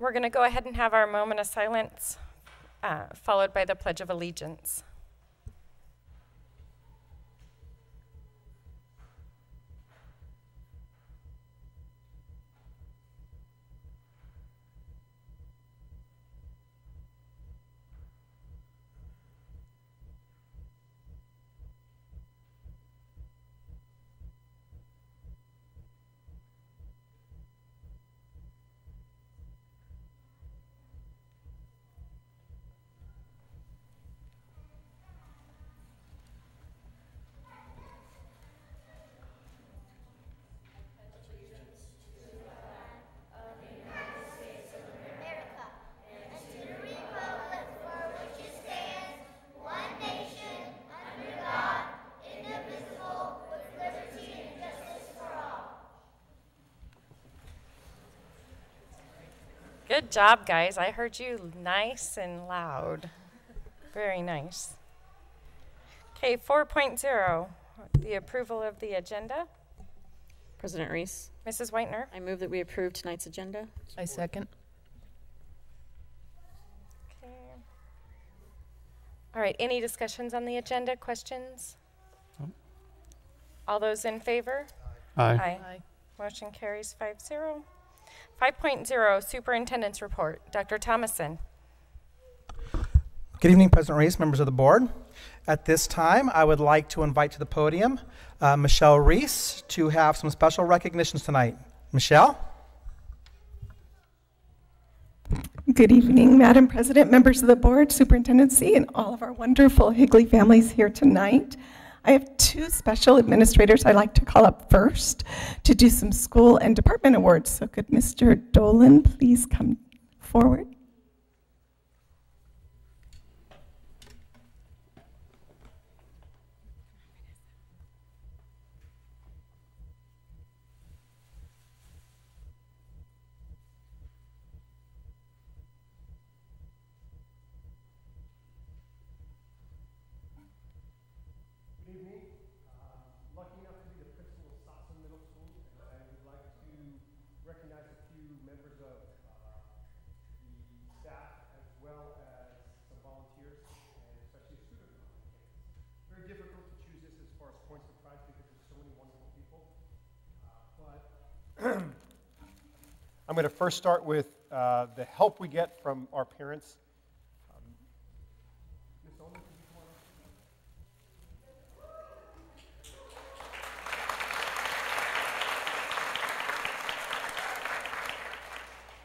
We're going to go ahead and have our moment of silence, uh, followed by the Pledge of Allegiance. Good job, guys. I heard you nice and loud. Very nice. Okay, 4.0, the approval of the agenda. President Reese, Mrs. Whitener? I move that we approve tonight's agenda. I second. Okay. All right, any discussions on the agenda, questions? All those in favor? Aye. Aye. Motion carries 5-0. 5.0, Superintendent's Report. Dr. Thomason? Good evening, President Reese, members of the board. At this time, I would like to invite to the podium uh, Michelle Reese to have some special recognitions tonight. Michelle? Good evening, Madam President, members of the board, superintendency, and all of our wonderful Higley families here tonight. I have two special administrators I'd like to call up first to do some school and department awards. So could Mr. Dolan please come forward? Good evening. Um, Lucky enough to be the principal of Sossaman Middle School, and I would like to recognize a few members of uh, the staff as well as some volunteers, and especially a student. It's very difficult to choose this as far as points of pride because there's so many wonderful people. Uh, But I'm going to first start with uh, the help we get from our parents.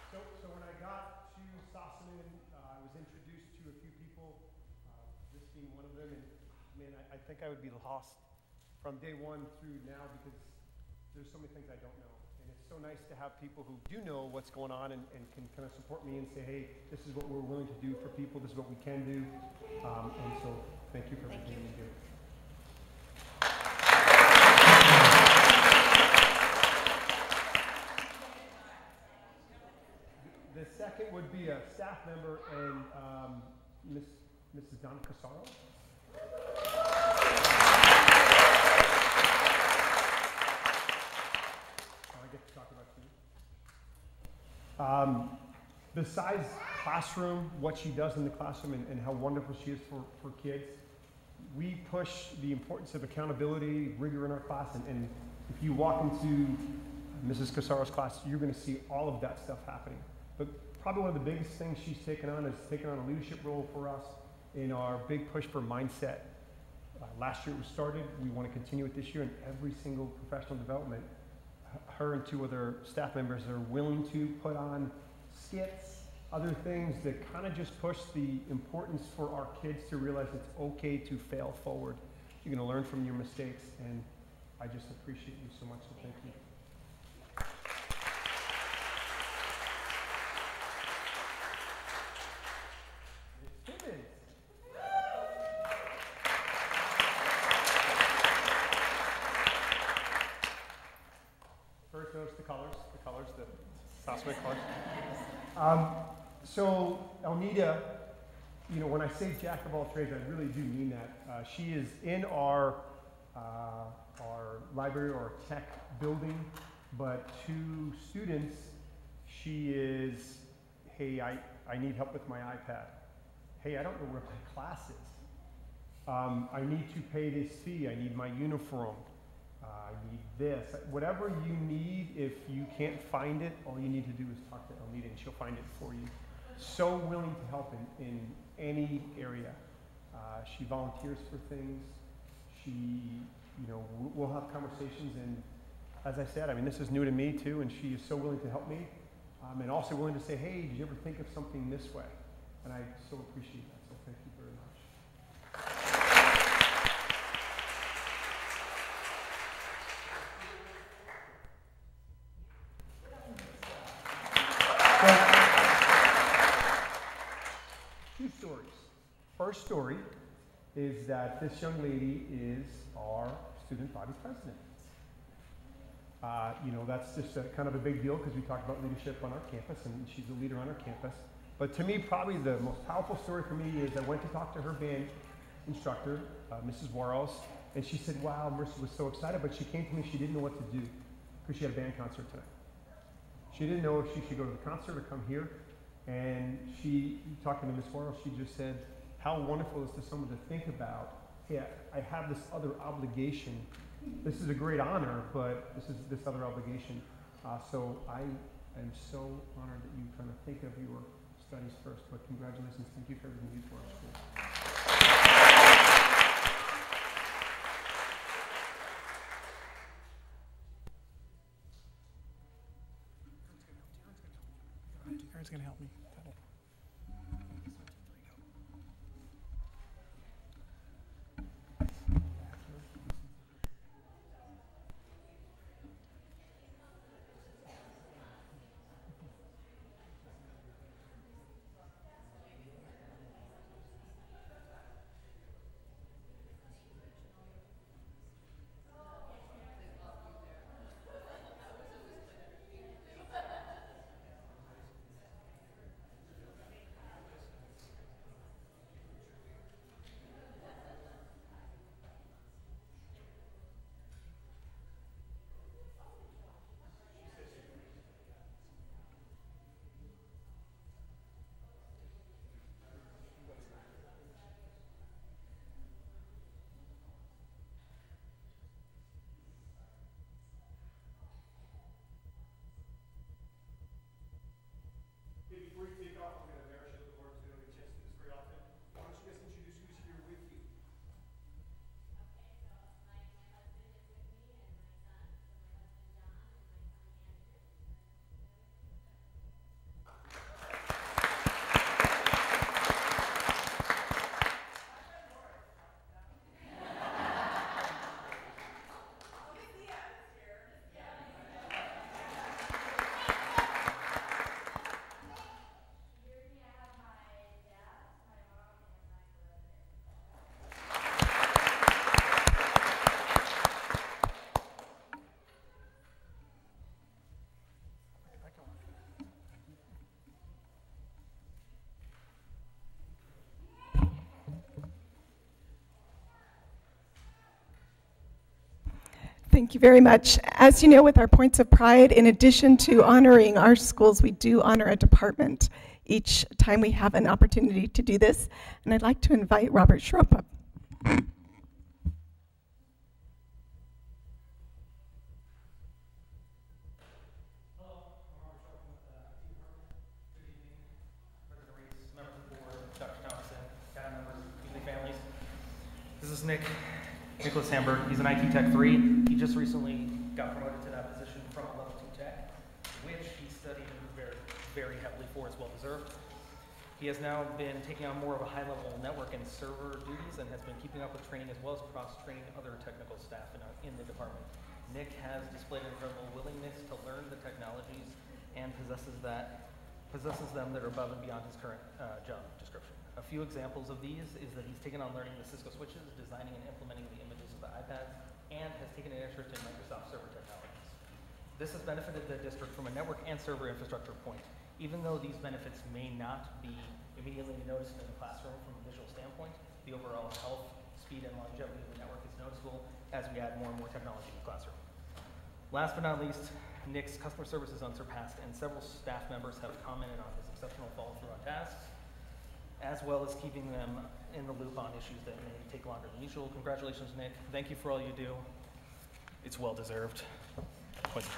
So, when I got to uh, I was introduced to a few people, uh, this being one of them, I, I think I would be lost from day one through now because there's so many things I don't know. So nice to have people who do know what's going on and, and can kind of support me and say, hey, this is what we're willing to do for people, this is what we can do. Um, and so, thank you for everything you do. The second would be a staff member and um, Miss, Mrs. Donna Casaro. Oh, I get to talk about you. Um, besides classroom, what she does in the classroom and, and how wonderful she is for, for kids, we push the importance of accountability, rigor in our class, and, and if you walk into Mrs. Casaro's class, you're going to see all of that stuff happening. But probably one of the biggest things she's taken on is taking on a leadership role for us in our big push for mindset. Uh, last year it was started. We want to continue it this year, and every single professional development, her and two other staff members are willing to put on skits, other things that kind of just push the importance for our kids to realize it's okay to fail forward. You're going to learn from your mistakes, and I just appreciate you so much, so thank you. Ms. Timmons. First notice the colors, the colors, the Sossaman colors. Um, so Elnita, you know, when I say jack of all trades, I really do mean that. Uh, she is in our uh, our library or tech building, but to students, she is hey, I, I need help with my iPad. Hey, I don't know where my class is. Um, I need to pay this fee. I need my uniform. Uh, I need this. Whatever you need, if you can't find it, all you need to do is talk to Elnita and she'll find it for you. So willing to help in, in any area. Uh, she volunteers for things. She, you know, we'll have conversations and as I said, I mean, this is new to me too, and she is so willing to help me, um, and also willing to say, hey, did you ever think of something this way? And I so appreciate that, so thank you very much. Two stories. First story is that this young lady is our student body president. Uh, you know, that's just a, kind of a big deal because we talk about leadership on our campus, and she's a leader on our campus. But to me, probably the most powerful story for me is I went to talk to her band instructor, uh, Mrs. Warles, and she said, "Wow, Mercy was so excited, but she came to me. She didn't know what to do because she had a band concert tonight. She didn't know if she should go to the concert or come here. And she, talking to Miss Warles, she just said, "How wonderful is to someone to think about? Hey, I have this other obligation this is a great honor, but this is this other obligation. Uh, so I am so honored that you kind of think of your studies first. But congratulations, thank you for everything you do for our school. Aaron's gonna help me. Before you take off, I'm going to embarrass you a little more because we don't get a chance to do this very often. Why don't you guys introduce who's here with you? Thank you very much. As you know, with our Points of Pride, in addition to honoring our schools, we do honor a department each time we have an opportunity to do this. And I'd like to invite Robert Schrupp up. President Reese, members of the board, Dr. Thomason, staff members, Beasley families. This is Nick, Nicholas Hamburg. He's an IT Tech 3. He just recently got promoted to that position from a level 2 tech, which he studied very, very heavily for, is well deserved. He has now been taking on more of a high-level network and server duties and has been keeping up with training as well as cross-training other technical staff in, our- in the department. Nick has displayed an incredible willingness to learn the technologies and possesses that possesses them that are above and beyond his current uh, job description. A few examples of these is that he's taken on learning the Cisco switches, designing and implementing the images of the iPads, and has taken an interest in Microsoft server technologies. This has benefited the district from a network and server infrastructure point, even though these benefits may not be immediately noticed in the classroom from a visual standpoint. The overall health, speed, and longevity of the network is noticeable as we add more and more technology in the classroom. Last but not least, Nick's customer service is unsurpassed, and several staff members have commented on his exceptional follow-through on tasks, as well as keeping them in the loop on issues that may take longer than usual. Congratulations, Nick. Thank you for all you do. It's well-deserved. Quincy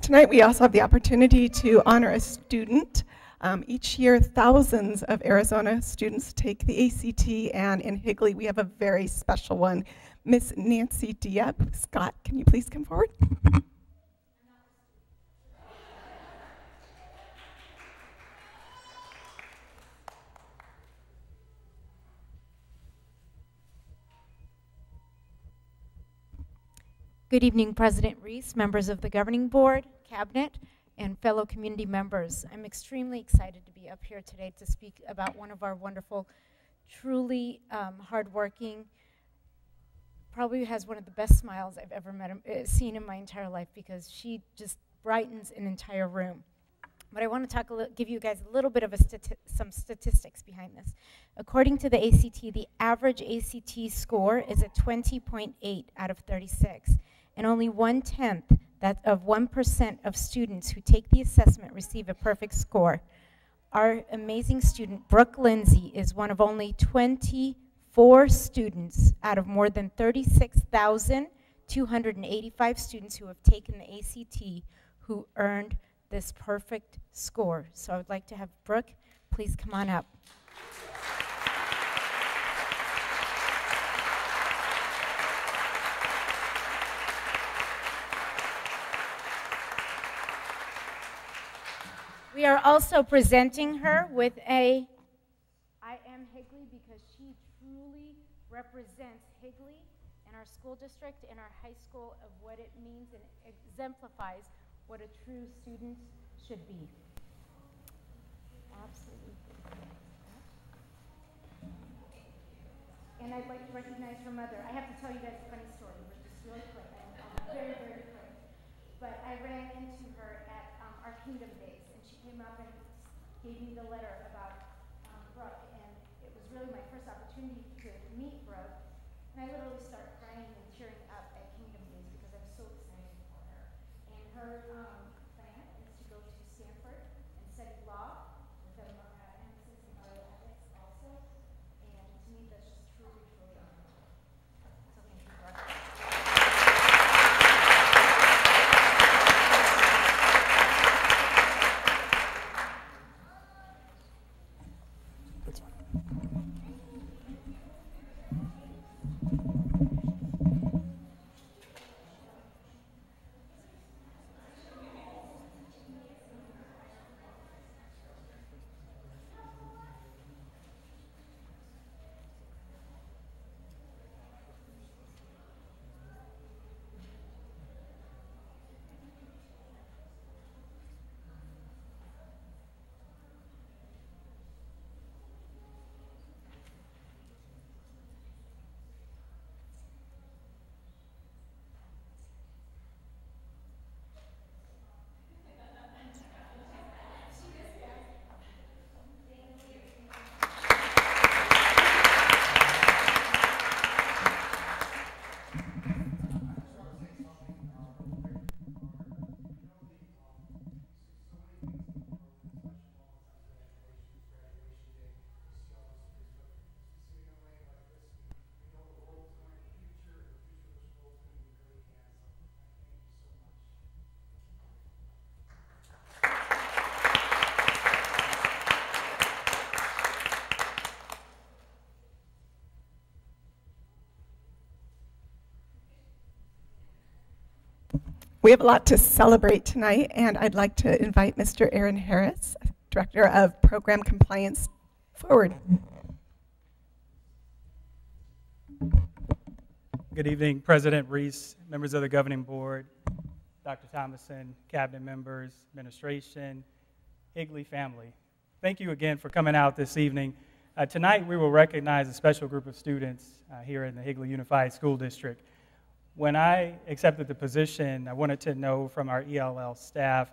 Tonight, we also have the opportunity to honor a student. Um, each year, thousands of Arizona students take the ACT, and in Higley, we have a very special one. Miss Nancy Dieppe. Scott, can you please come forward? Good evening, President Reese, members of the governing board, cabinet, and fellow community members. I'm extremely excited to be up here today to speak about one of our wonderful, truly um, hardworking, probably has one of the best smiles I've ever met, uh, seen in my entire life because she just brightens an entire room. But I want to talk give you guys a little bit of a stati- some statistics behind this. According to the ACT, the average ACT score is a 20.8 out of 36, and only one tenth that of 1% of students who take the assessment receive a perfect score. Our amazing student, Brooke Lindsay, is one of only 24 students out of more than 36,285 students who have taken the ACT who earned this perfect score. So I would like to have Brooke please come on up. We are also presenting her with a I am Higley because she truly represents Higley and our school district and our high school of what it means and exemplifies what a true student should be. Absolutely. And I'd like to recognize her mother. I have to tell you guys a funny story, but just really quick. I'm, very, very quick. But I ran into her at um, our Kingdom she came up and gave me the letter about um, Brooke, and it was really my first opportunity to meet Brooke. And I literally started crying and tearing up at Kingdom Days because I'm so excited for her. And her um, plan is to go to Stanford and study law with an uh, emphasis in bioethics also. And to me, that's just truly, truly honorable. So thank you, Brooke. We have a lot to celebrate tonight, and I'd like to invite Mr. Aaron Harris, Director of Program Compliance, forward. Good evening, President Reese, members of the governing board, Dr. Thomason, cabinet members, administration, Higley family. Thank you again for coming out this evening. Uh, tonight, we will recognize a special group of students uh, here in the Higley Unified School District. When I accepted the position, I wanted to know from our ELL staff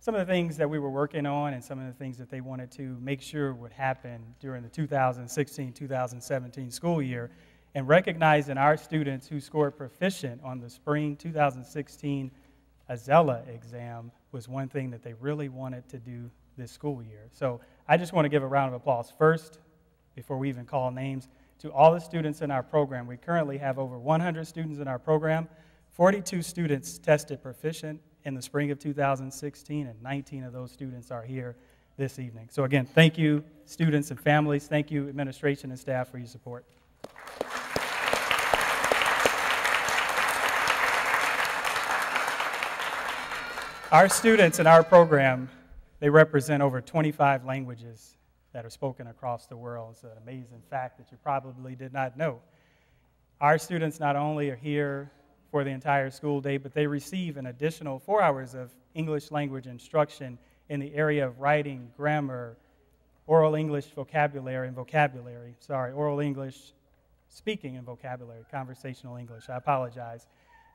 some of the things that we were working on and some of the things that they wanted to make sure would happen during the 2016 2017 school year and recognizing our students who scored proficient on the spring 2016 AZELLA exam was one thing that they really wanted to do this school year. So I just want to give a round of applause first, before we even call names, to all the students in our program. We currently have over 100 students in our program. 42 students tested proficient in the spring of 2016, and 19 of those students are here this evening. So, again, thank you, students and families. Thank you, administration and staff, for your support. Our students in our program, they represent over 25 languages that are spoken across the world. It's an amazing fact that you probably did not know. Our students not only are here for the entire school day, but they receive an additional four hours of English language instruction in the area of writing, grammar, oral English vocabulary and vocabulary. Sorry, oral English speaking and vocabulary, conversational English. I apologize.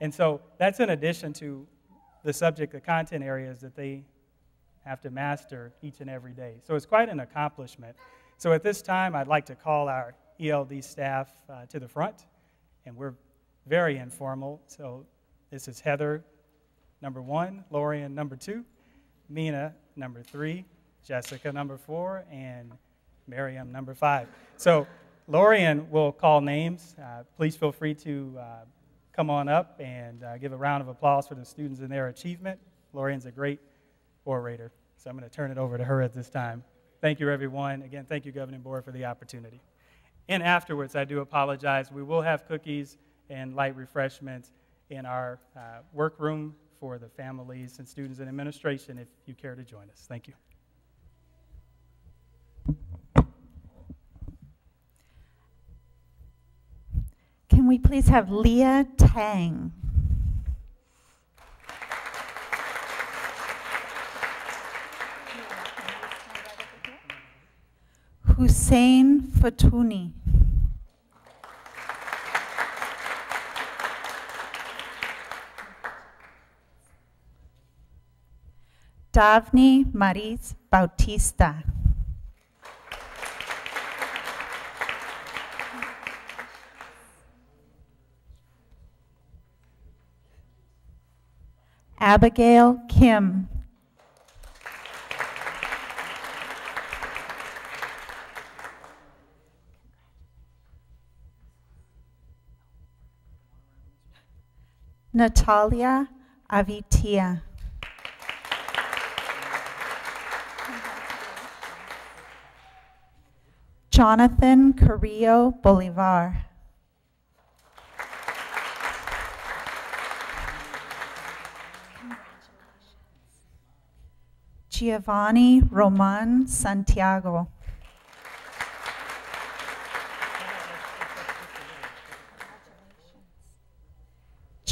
And so that's in addition to the subject, the content areas that they have to master each and every day. So it's quite an accomplishment. So at this time, I'd like to call our ELD staff uh, to the front, and we're very informal. So this is Heather, number one, Lorian, number two, Mina, number three, Jessica, number four, and Miriam, number five. So Lorian will call names. Uh, please feel free to uh, come on up and uh, give a round of applause for the students and their achievement. Lorian's a great orator, so I'm going to turn it over to her at this time. Thank you, everyone. Again, thank you, Governing Board, for the opportunity. And afterwards, I do apologize. We will have cookies and light refreshments in our uh, workroom for the families and students and administration if you care to join us. Thank you. Can we please have Leah Tang? Hussein Fatuni. Davni Maris Bautista. Abigail Kim. Natalia Avitia. Jonathan Carrillo Bolivar. Giovanni Roman Santiago.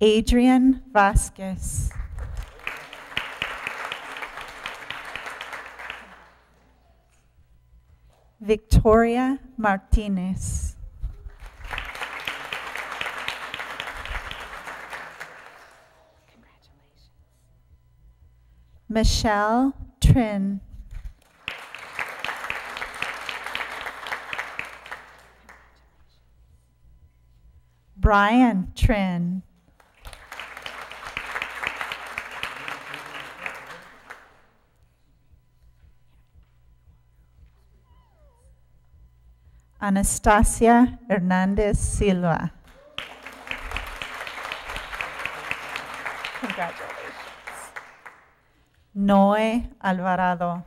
Adrian Vasquez. Victoria Martinez. Michelle Trin. Brian Trin. Anastasia Hernandez Silva. Congratulations. Noe Alvarado.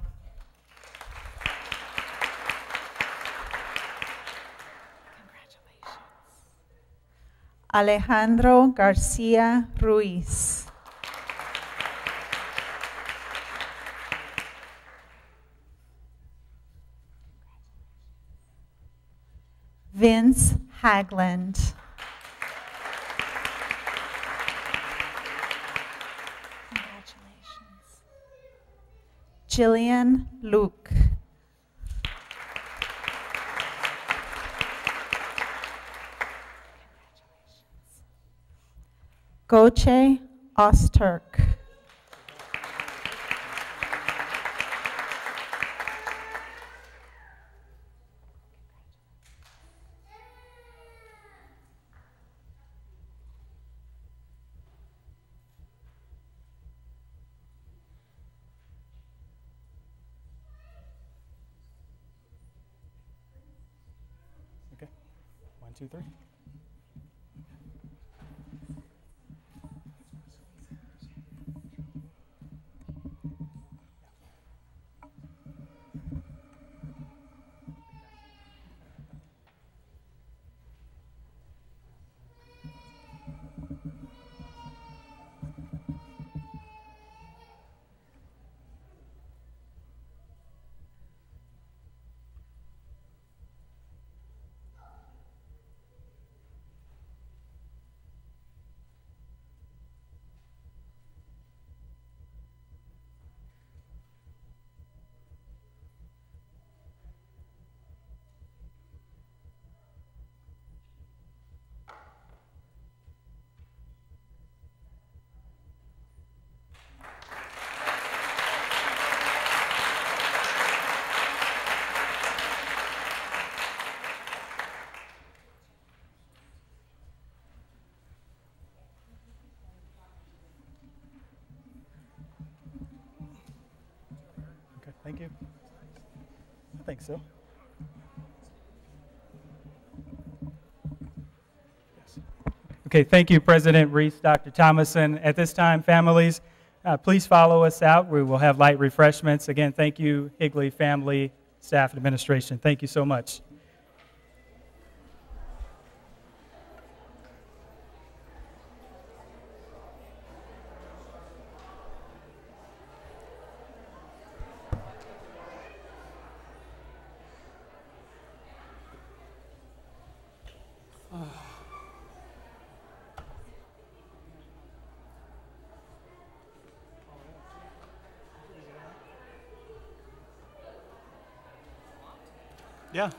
Alejandro Garcia Ruiz. Hagland. Congratulations. Jillian Luke. Goche Osturk. Okay. One, two, three. Okay, thank you. I think so. Okay, thank you, President Reese, Dr. Thomason. At this time, families, uh, please follow us out. We will have light refreshments. Again, thank you, Higley family, staff, and administration. Thank you so much. Yeah.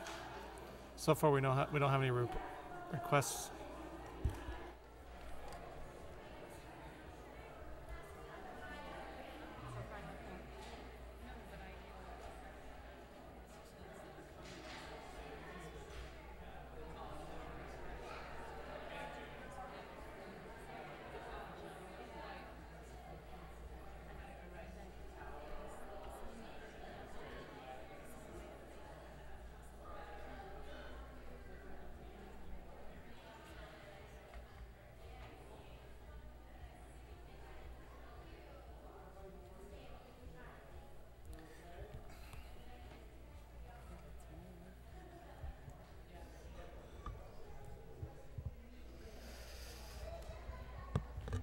So far, we don't ha- we don't have any re- requests.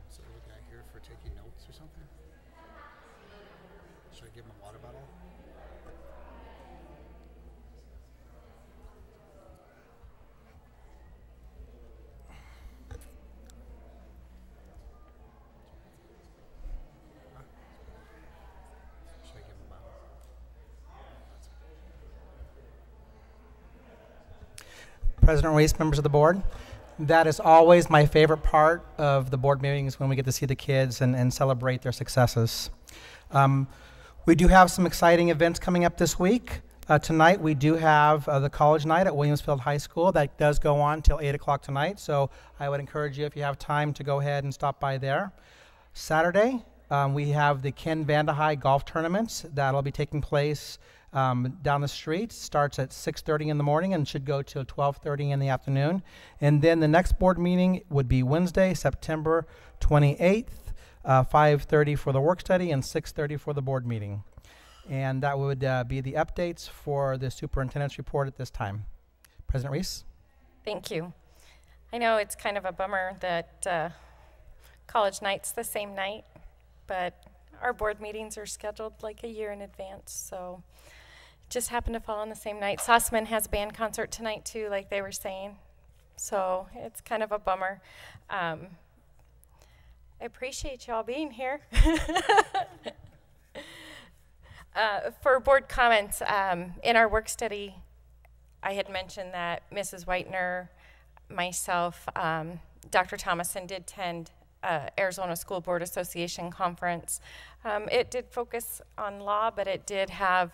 So the guy here for taking notes or something? Should I give him a water bottle? Huh? Should I give him a bottle? President Reese, members of the board. That is always my favorite part of the board meetings when we get to see the kids and, and celebrate their successes. Um, we do have some exciting events coming up this week. Uh, tonight we do have uh, the college night at Williams Field High School. That does go on till 8 o'clock tonight, so I would encourage you, if you have time, to go ahead and stop by there. Saturday, um, we have the Ken Vandehei golf tournaments that'll be taking place um, down the street. Starts at 6:30 in the morning and should go till 12:30 in the afternoon. And then the next board meeting would be Wednesday, September 28th, uh, 5:30 for the work study and 6:30 for the board meeting. And that would uh, be the updates for the superintendent's report at this time. President Reese. Thank you. I know it's kind of a bummer that uh, college night's the same night, but our board meetings are scheduled like a year in advance, so just happened to fall on the same night. Sossaman has a band concert tonight too, like they were saying, so it's kind of a bummer. Um, I appreciate y'all being here. uh, for board comments, um, in our work study, I had mentioned that Mrs. Whitener, myself, um, Dr. Thomason did attend uh, Arizona School Board Association conference. Um, it did focus on law, but it did have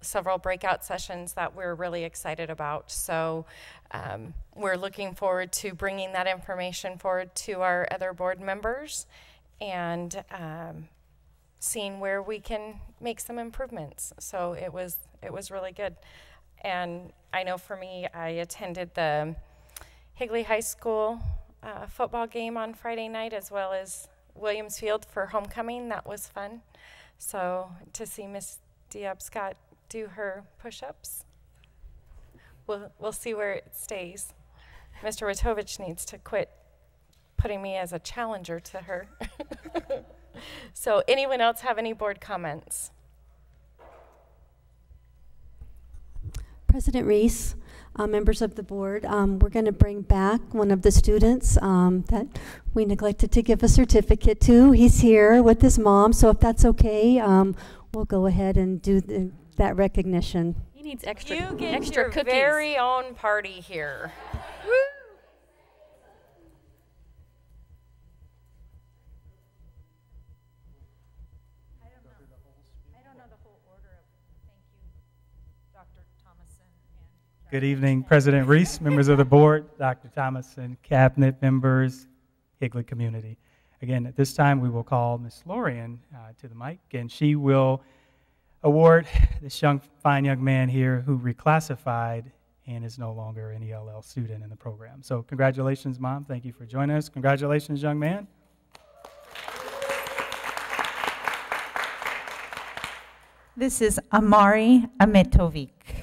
several breakout sessions that we're really excited about. So um, we're looking forward to bringing that information forward to our other board members and um, seeing where we can make some improvements. So it was it was really good. And I know for me, I attended the Higley High School uh, football game on Friday night as well as Williams Field for homecoming. That was fun. So to see Miss Diab Scott do her push-ups, we'll we'll see where it stays. Mr. Witovich needs to quit putting me as a challenger to her. so anyone else have any board comments? President Reese, uh, members of the board, um, we're going to bring back one of the students um, that we neglected to give a certificate to. He's here with his mom, so if that's okay, um, we'll go ahead and do the, that recognition. He needs extra, You get extra your cookies. very own party here. Good evening, President Reese, members of the board, Dr. Thomason, cabinet members, Higley community. Again, at this time, we will call Ms. Lorian uh, to the mic, and she will award this young, fine young man here who reclassified and is no longer an ELL student in the program. So, congratulations, Mom. Thank you for joining us. Congratulations, young man. This is Amari Ametovic.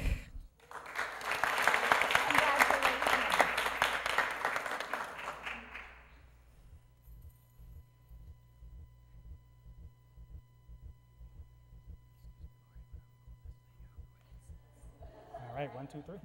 Right, one, two, three.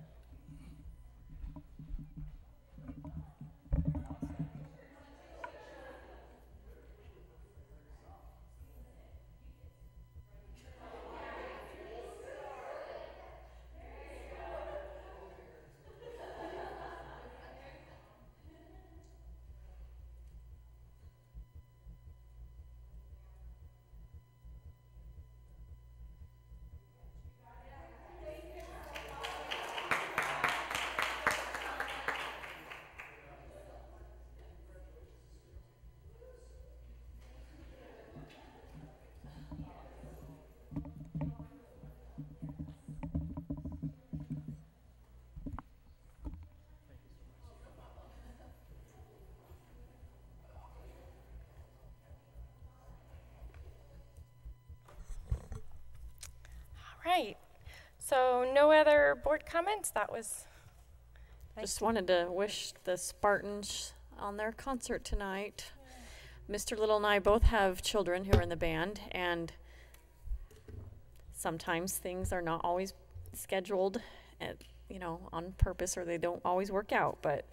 Right. So no other board comments? That was I Just wanted to wish the Spartans on their concert tonight. Mr. Little and I both have children who are in the band, and sometimes things are not always scheduled, at, you know, on purpose, or they don't always work out. But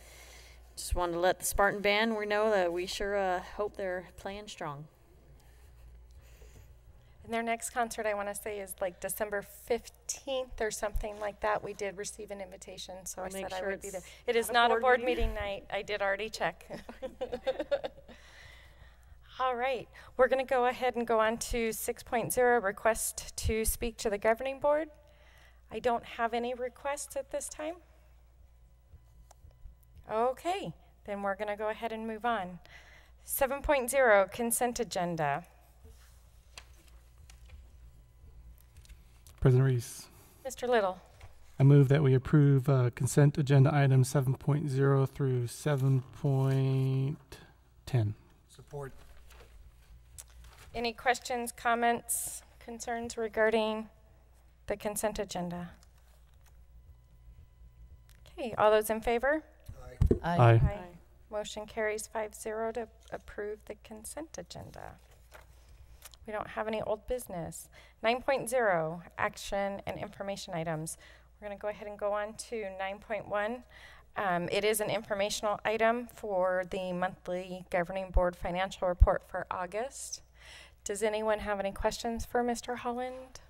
just wanted to let the Spartan band we know that we sure uh, hope they're playing strong. And their next concert, I want to say, is like December 15th or something like that. We did receive an invitation, so I said I would be there. not a not a board board meeting? meeting night. I did already check. All right. We're going to go ahead and go on to 6.0 request to speak to the governing board. I don't have any requests at this time. Okay, then we're going to go ahead and move on. 7.0 consent agenda. President Reese, Mr. Little, I move that we approve uh, consent agenda items 7.0 through 7.10. Support. any questions, comments, concerns regarding the consent agenda? Okay, all those in favor? Aye. Aye. Motion carries five zero to approve the consent agenda. We don't have any old business. Nine action and information items. We're gonna go ahead and go on to nine point one. Um, it is an informational item for the monthly governing board financial report for August. Does anyone have any questions for Mr. Holland?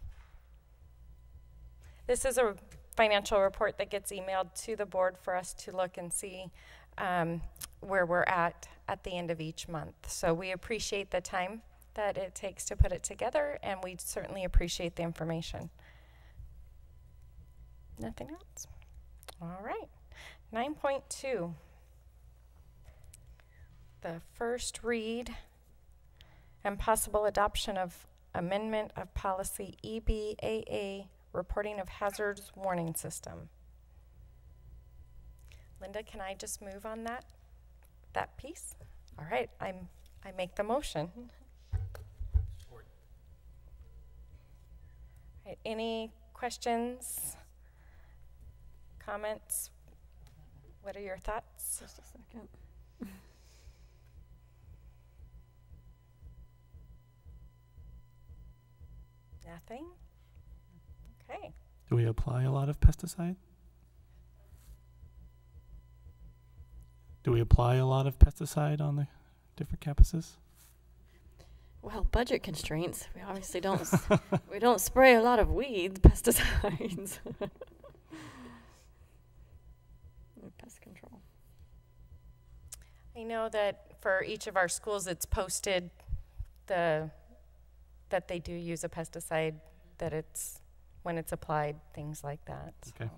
This is a financial report that gets emailed to the board for us to look and see um, where we're at at the end of each month. So we appreciate the time that it takes to put it together, and we certainly appreciate the information. Nothing else? All right. 9.2. The first read and possible adoption of amendment of policy EBAA reporting of hazards warning system. Linda, can I just move on that, that piece? All right, I'm, I make the motion. All right, any questions, comments? What are your thoughts? Just a second. Nothing? Okay. Do we apply a lot of pesticide? Do we apply a lot of pesticide on the different campuses? Well, budget constraints. We obviously don't. s- we don't spray a lot of weeds, pesticides. And Pest control. I know that for each of our schools, it's posted the, that they do use a pesticide, that it's, when it's applied, things like that. Okay.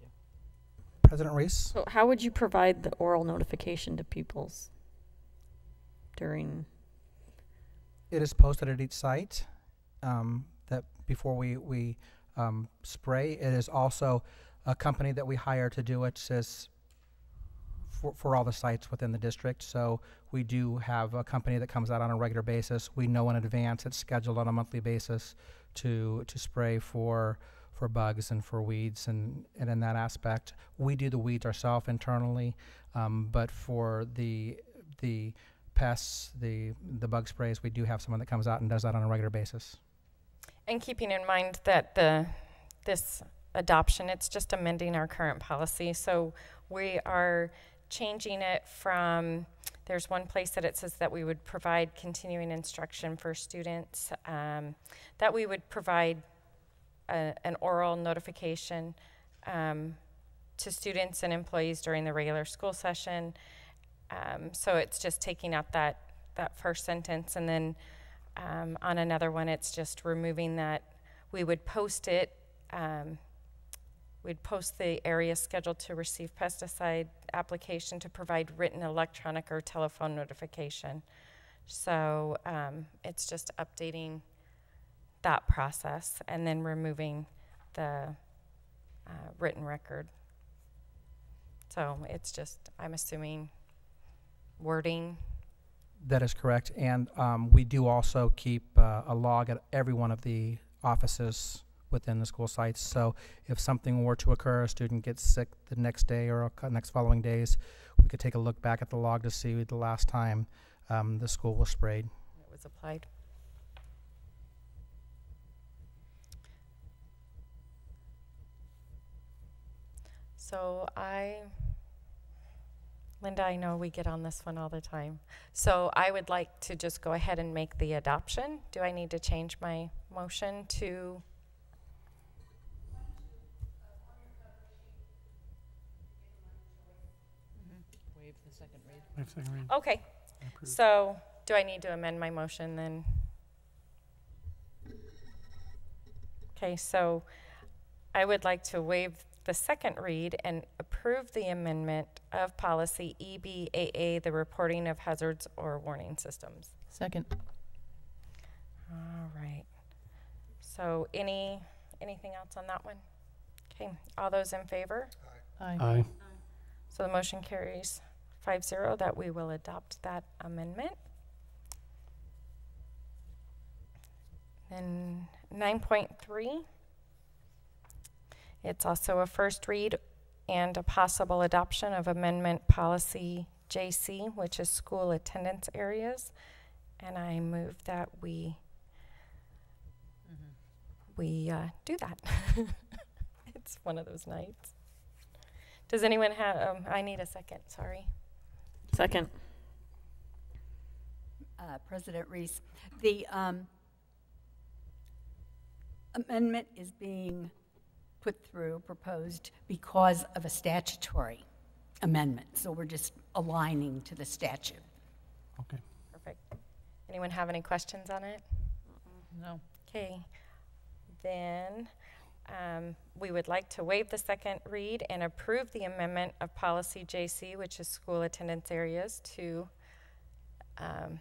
so. President Reese? So, how would you provide the oral notification to pupils during? It is posted at each site um, that before we, we um, spray. It is also a company that we hire to do it says for, for all the sites within the district. So we do have a company that comes out on a regular basis. We know in advance, it's scheduled on a monthly basis to, to spray for, for bugs and for weeds and, and in that aspect. We do the weeds ourselves internally, um, but for the, the pests, the, the bug sprays, we do have someone that comes out and does that on a regular basis. And keeping in mind that the, this adoption, it's just amending our current policy. So we are changing it from, there's one place that it says that we would provide continuing instruction for students, um, that we would provide a, an oral notification um, to students and employees during the regular school session. Um, so it's just taking out that, that first sentence and then um, on another one, it's just removing that. We would post it. Um, we'd post the area scheduled to receive pesticide application to provide written, electronic, or telephone notification. So um, it's just updating that process and then removing the uh, written record. So it's just, I'm assuming, wording. That is correct. And um, we do also keep uh, a log at every one of the offices within the school sites. So if something were to occur, a student gets sick the next day or next following days, we could take a look back at the log to see the last time um, the school was sprayed. It was applied. So I, Linda, I know we get on this one all the time. So I would like to just go ahead and make the adoption. Do I need to change my motion to? Waive the second read. Waive second read. Okay, Approved. so do I need to amend my motion then? Okay, so I would like to waive the second read and approve the amendment of policy E EBAA, the reporting of hazards or warning systems. Second. All right. So any, anything else on that one? Okay, all those in favor? Aye. Aye. So the motion carries five zero that we will adopt that amendment. Then nine point three. It's also a first read and a possible adoption of amendment policy JC, which is school attendance areas. And I move that we we uh, do that. it's one of those nights. Does anyone have? Um, I need a second. Sorry. Second. uh, President Reese. The um, amendment is being put through, proposed, because of a statutory amendment. So we're just aligning to the statute. Okay. Perfect. Anyone have any questions on it? No. Okay. Then um, we would like to waive the second read and approve the amendment of policy JC, which is school attendance areas, to um,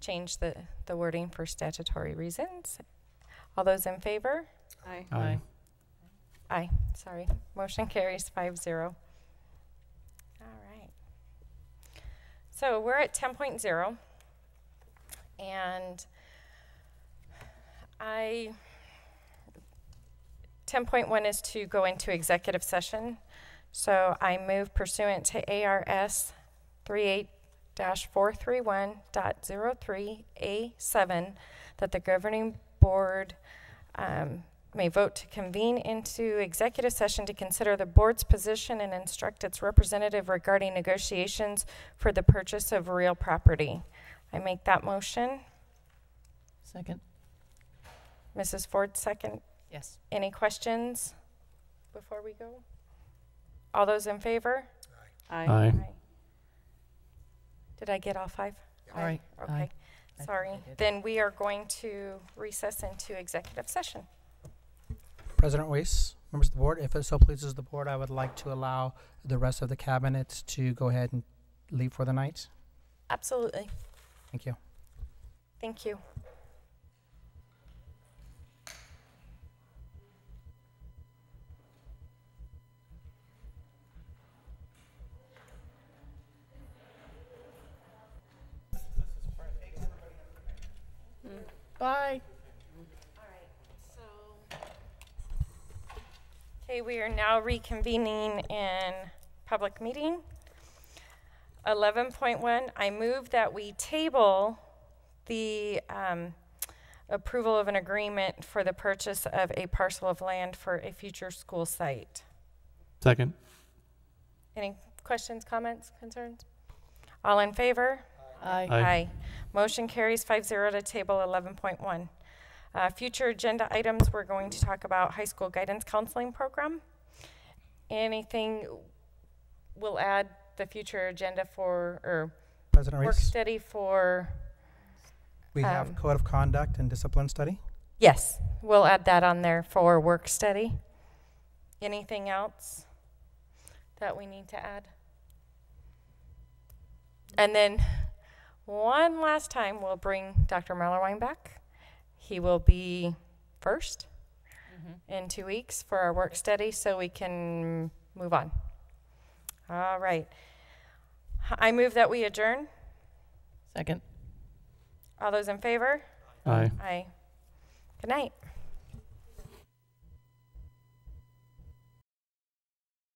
change the, the wording for statutory reasons. All those in favor? Aye. Aye. Aye, sorry. Motion carries five zero. All right. So we're at ten point zero. And I, ten point one is to go into executive session. So I move pursuant to ARS three-eight dash four-three-one dot zero-three A seven that the governing board um, may vote to convene into executive session to consider the board's position and instruct its representative regarding negotiations for the purchase of real property. I make that motion. Second. Mrs. Ford, second. Yes. Any questions before we go? All those in favor? Aye. Aye. Did I get all five? All right. Okay. Aye. Sorry. think I did. Then we are going to recess into executive session. President Weiss, members of the board, if it so pleases the board, I would like to allow the rest of the cabinet to go ahead and leave for the night. Absolutely. Thank you. Thank you. Bye. Okay, we are now reconvening in public meeting. 11.1, I move that we table the um, approval of an agreement for the purchase of a parcel of land for a future school site. Second. Any questions, comments, concerns? All in favor? Aye. Aye. Motion carries 5-0 to table 11.1. Uh, Future agenda items, we're going to talk about high school guidance counseling program. Anything, we'll add the future agenda for, or President work Reese, study for, we have um, code of conduct and discipline study. yes, we'll add that on there for work study. Anything else that we need to add? And then, one last time, we'll bring Dr. Mellerwine back. He will be 1st mm-hmm. in two weeks for our work study so we can move on. All right. I move that we adjourn. Second. All those in favor? Aye. Aye. Good night.